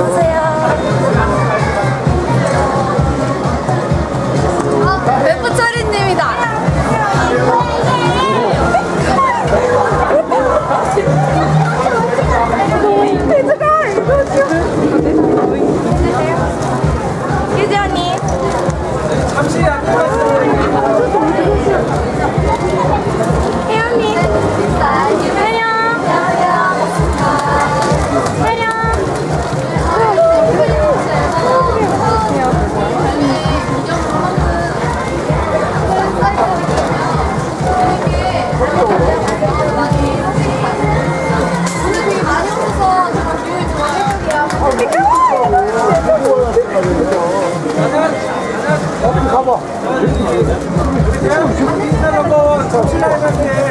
맞아요. 가봐. 우리 지금 주민들하고 접신하는데